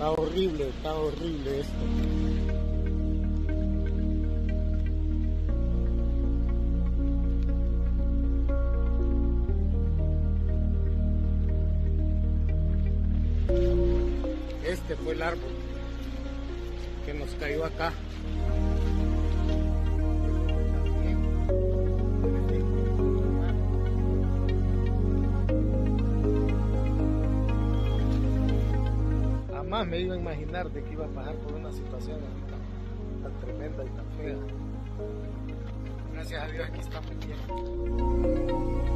Está horrible, está horrible esto. Este fue el árbol que nos cayó acá. Jamás me iba a imaginar de que iba a pasar por una situación tan tremenda y tan fea. Gracias a Dios aquí estamos bien.